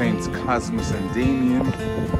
Saints Cosmas and Damian.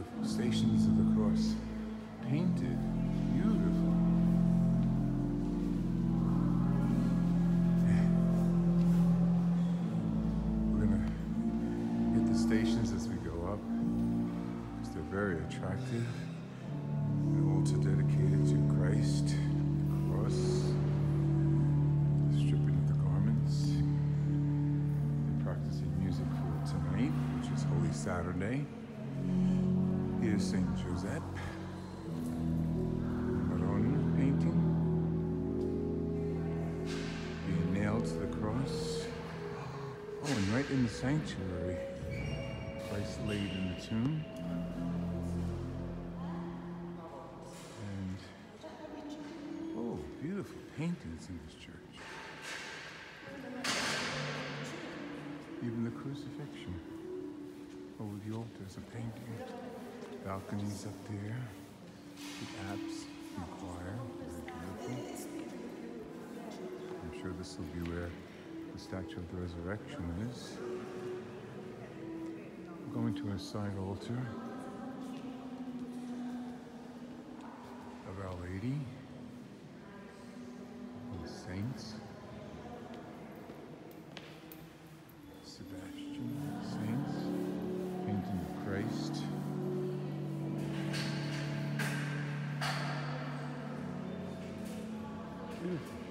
Beautiful stations of the cross. Painted. Beautiful. We're gonna hit the stations as we go up. They're very attractive. An altar dedicated to Christ, cross, stripping of the garments. They're Saint Joseph. Maron painting. Being nailed to the cross. Oh, and right in the sanctuary, Christ laid in the tomb. And oh, beautiful paintings in this church. Even the crucifixion over the altar is a painting. Balconies up there, the apse, the choir, very beautiful. I'm sure this will be where the statue of the resurrection is. We're going to a side altar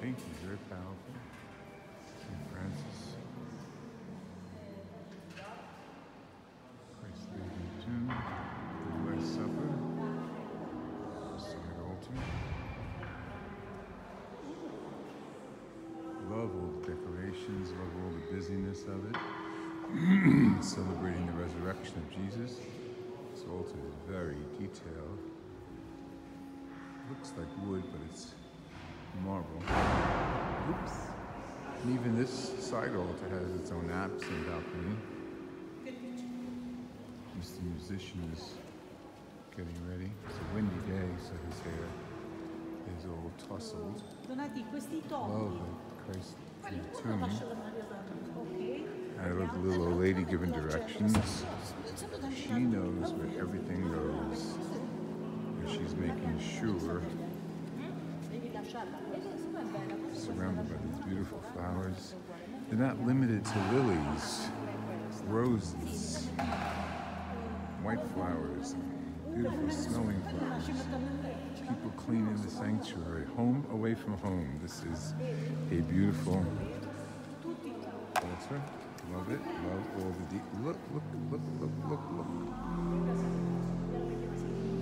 Beautiful painting, very powerful. St. Francis. Christ the tomb, the Last Supper, side altar. Love all the decorations, love all the busyness of it. Celebrating the resurrection of Jesus. This altar is very detailed. Looks like wood, but it's marble. Oops. And even this side altar has its own apse and balcony. Mr. Musician is getting ready. It's a windy day, so his hair is all tousled. Donati questi Love. Oh, Christ in the tomb. lascio la Maria Santa, ok? I love the little old lady giving directions. She knows where everything goes. And she's making sure, surrounded by these beautiful flowers. They're not limited to lilies, roses, white flowers, beautiful smelling flowers. People cleaning the sanctuary, home away from home. This is a beautiful altar. Love it. Love all the deep. Look, look, look, look, look, look.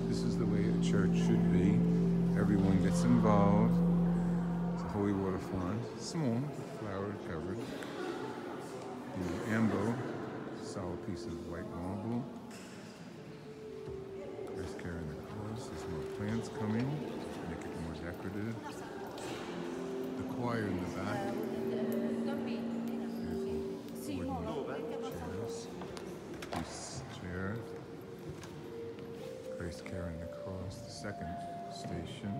This is the way a church should be. Everyone gets involved. Holy water font. Small, flower covered. The ambo, solid piece of white marble. Christ carrying the cross. There's more plants coming make it more decorative. The choir in the back. Chairs. Chair. Christ carrying the cross. The second station.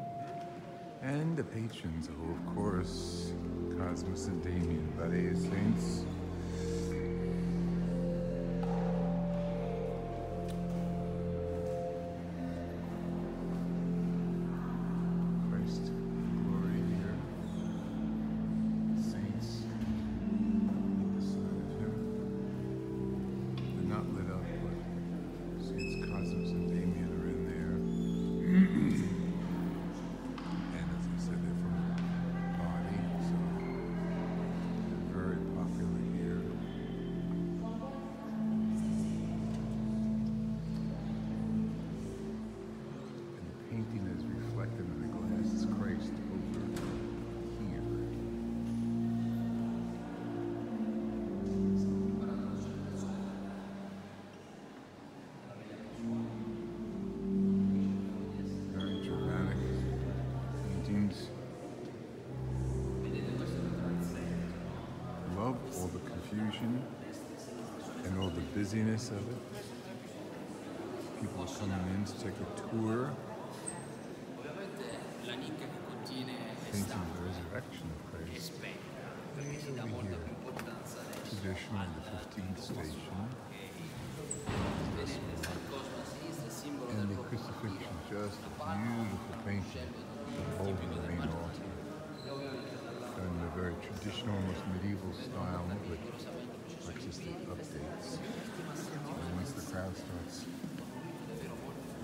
And the patrons, oh, of course, Cosmas and Damian, Valais Saints. All the confusion and all the busyness of it. People are coming in to take a tour. Painting the resurrection of Christ. Over here. Tradition of the 15th station. And the crucifixion, just a beautiful painting over the main altar. Very traditional, almost medieval style with artistic updates. And once the crowd starts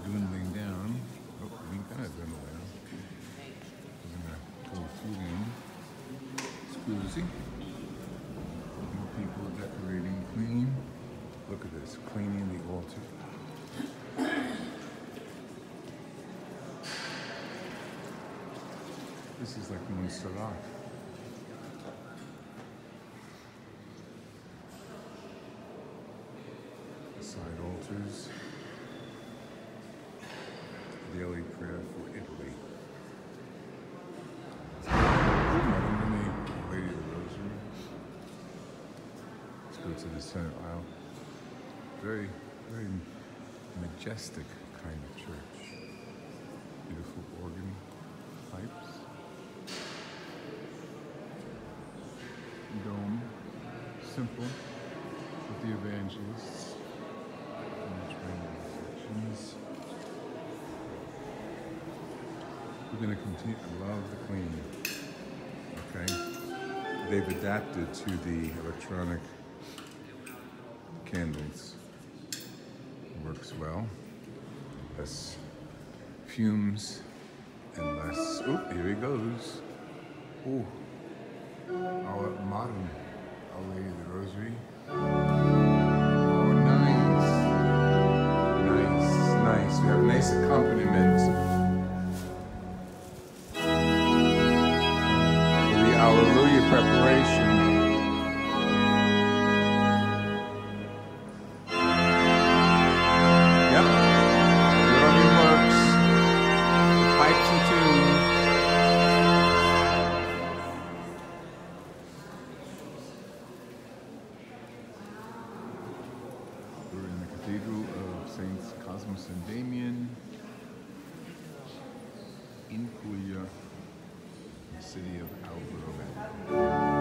dwindling down, oh, we kind of dwindle. We're gonna go through them. Scusi. More people decorating, cleaning. Look at this, cleaning the altar. This is like Montserrat. Side altars. Daily prayer for Italy. Ooh, Madame Renee, Lady of the Rosary. Let's go to the center aisle. Very, very majestic kind of church. Beautiful organ pipes. Dome. Simple. With the evangelists. We're going to continue. I love the cleaning. Okay. They've adapted to the electronic candles. Works well. Less fumes and less. Oh, here he goes. Oh, our modern Our Lady of the Rosary. Oh, nice. Nice, nice. We have nice accompaniment. Cathedral of uh, Saints Cosmas and Damian in Puglia, the city of Alberobello.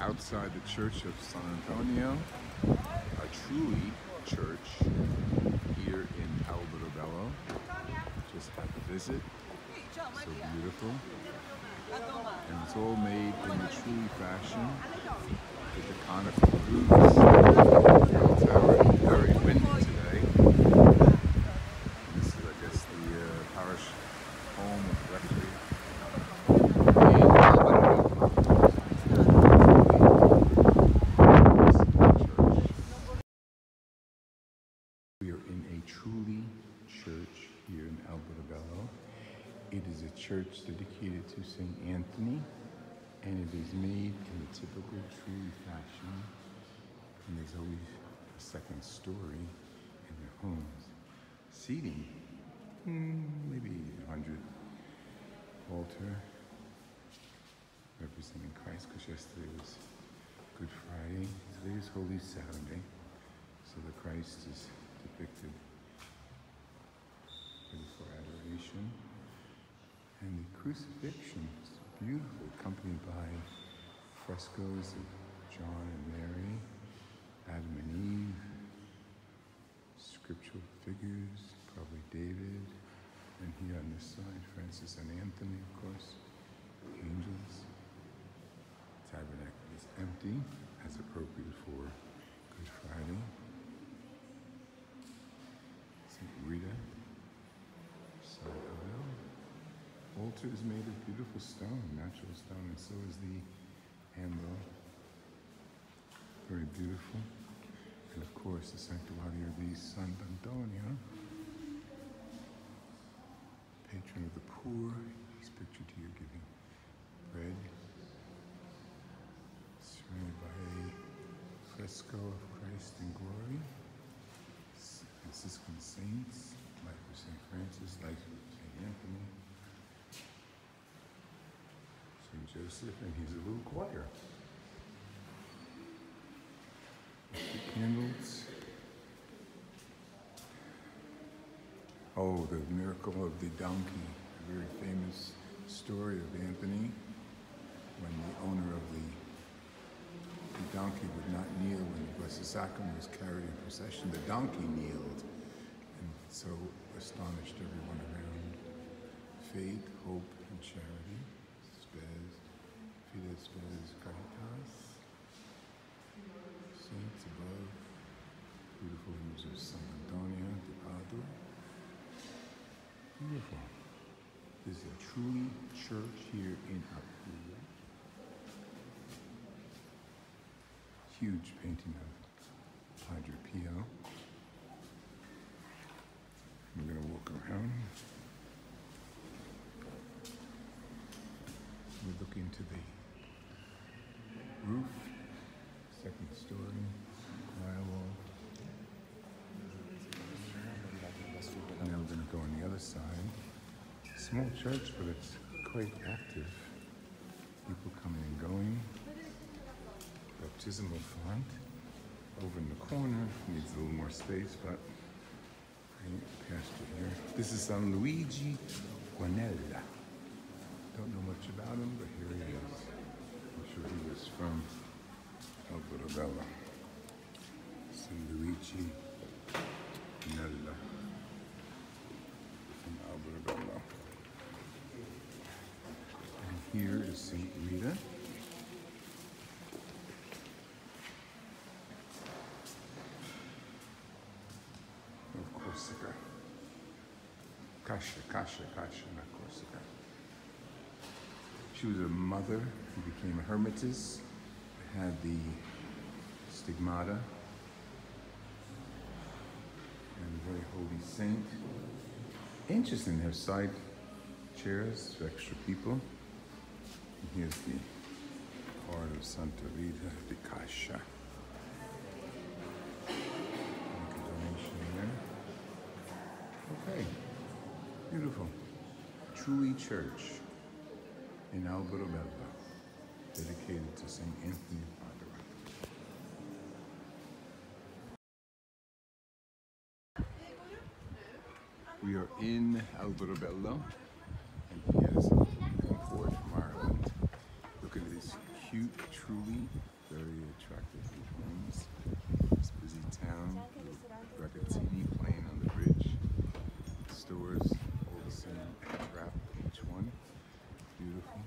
Outside the Church of San Antonio, a trulli church here in Alberobello. Just had a visit. So beautiful. And it's all made in the trulli fashion with the conical roofs. It's very, very windy today. This is, I guess, the uh, parish home of rectory. in Alberobello. We are in a trulli church here in Alberobello. It is a church dedicated to St. Anthony, and it is made in the typical trulli fashion. And there's always a second story in their homes. Seating, hmm, maybe 100. Altar, representing Christ, because yesterday was Good Friday. Today is Holy Saturday. So the Christ is depicted for adoration. And the crucifixion is beautiful, accompanied by frescoes of John and Mary, Adam and Eve, scriptural figures, probably David, and here on this side, Francis and Anthony, of course, angels. Tabernacle is empty, as appropriate for Good Friday. St. Rita, side aisle. Altar is made of beautiful stone, natural stone, and so is the handle. very beautiful. And of course, the Sanctuario di Sant'Antonio, patron of the poor. He's pictured here giving bread, surrounded by a fresco of Christ in glory. Franciscan saints, life of St. Francis, life of St. Anthony, St. Joseph, and he's a little choir. The candles. Oh, the miracle of the donkey, a very famous story of Anthony when the owner of the, the donkey would not kneel when the Blessed Sacrament was carried in procession. The donkey kneeled and so astonished everyone around. Faith, hope, and charity. Spes, fides, spes, caritas. Saints above. Beautiful image of San Antonio de Padua. Beautiful. This is a trulli church here in Apulia. Huge painting of Padre Pio. We're gonna walk around. We look into the roof, second story. And then we're gonna go on the other side. Small church, but it's quite active. People coming and going. Baptismal font. Over in the corner, needs a little more space, but past it here. This is San Luigi Guanella. Don't know much about him, but here he is. I'm he was from Alberobello. San Luigi Guanella from Alberobello. And here is Saint Rita. of Corsica. Cascia, Cascia, Cascia, not Corsica. She was a mother who became a hermitess, had the stigmata, and a very holy saint. Interesting, her side chairs for extra people. And here's the heart of Santa Rita de Cascia. Make a donation there. Okay, beautiful. Trulli Church in Alberobello, dedicated to St. Anthony of Padua. We are in Alberobello, and here's an import from Ireland. Look at these cute, trulli very attractive homes. This busy town, Ragazzini playing on the bridge. Stores, all the same wrap, each one. Beautiful.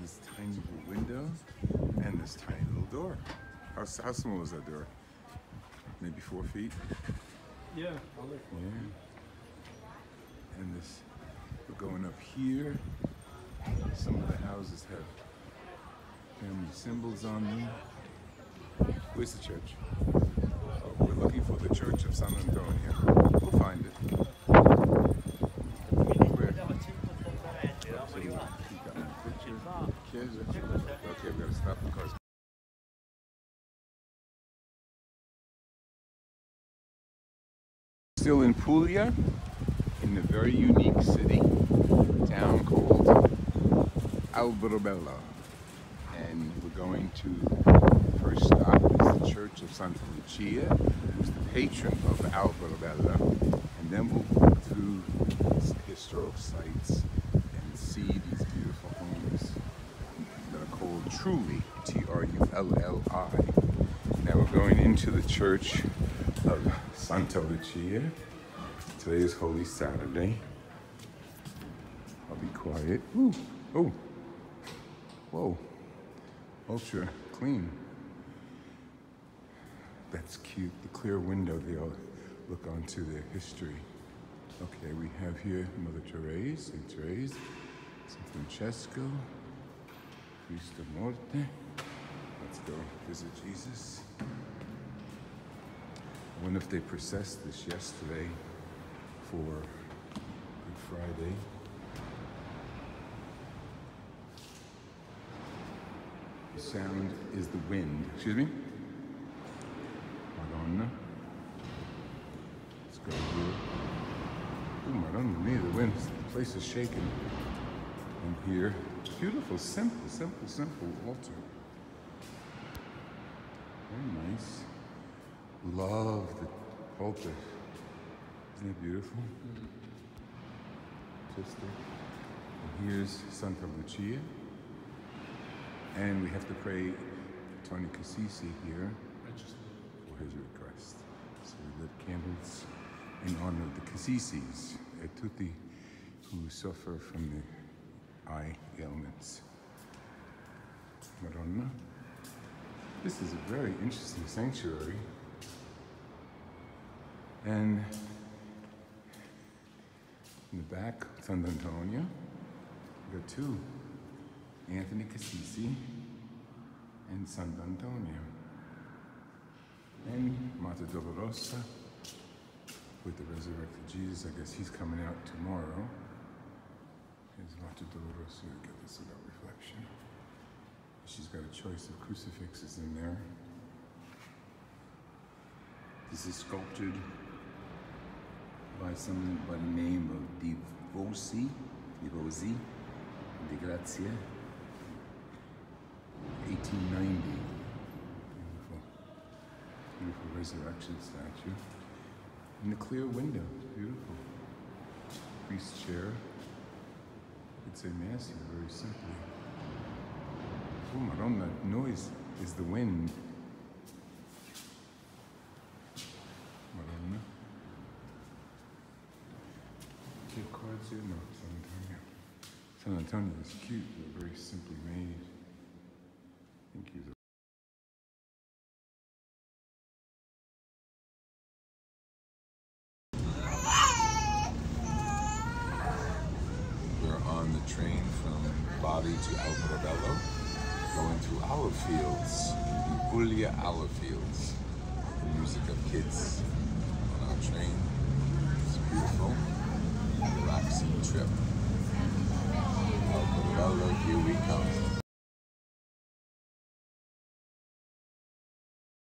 This tiny little window and this tiny little door. How, how small is that door? Maybe four feet? Yeah, I'll look. Yeah. And this, we're going up here. Some of the houses have family symbols on them. Where's the church? Oh, we're looking for the Church of San Antonio. We'll find it. Where? So you got my picture. Chiesa. Okay, we gotta stop the Still in Puglia, in a very unique city, town called Alberobello. And we're going to, the first stop is the Church of Santa Lucia, who's the patron of Alberobello. And then we'll walk through historic sites and see these beautiful homes that are called Trulli, T-R-U-L-L-I. Now we're going into the Church of Santa Lucia. Today is Holy Saturday. I'll be quiet. Ooh, oh, whoa, ultra clean. That's cute. The clear window, they all look onto their history. Okay, we have here Mother Therese, Saint Therese, Saint Francesco, Cristo Morte. Let's go visit Jesus. I wonder if they processed this yesterday for Good Friday. The sound is the wind. Excuse me? Madonna. Let's go here. Oh, Madonna mia, the wind, the place is shaking. And here, beautiful, simple, simple, simple altar. Very nice. Love the pulpit. Isn't it beautiful? Just. And here's Santa Lucia. And we have to pray Tony Cassisi here for his request. So we lit candles in honor of the Cassisis e tutti who suffer from the eye ailments. Madonna. This is a very interesting sanctuary. And in the back, Sant'Antonio, we got two, Anthony Cassisi and Sant'Antonio. And Mater Dolorosa with the resurrected Jesus. I guess he's coming out tomorrow. Here's Mater Dolorosa, get this without reflection. She's got a choice of crucifixes in there. This is sculptured by someone by the name of Divosi, Divosi, Di Grazia, 1890. Beautiful, beautiful resurrection statue. And the clear window, beautiful. Priest's chair. Could say Mass here very simply. Oh, Madonna, that noise is the wind. Madonna. Gift cards San Antonio. San Antonio is cute, but very simply made. Thank you. We're